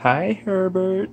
Hi, Herbert.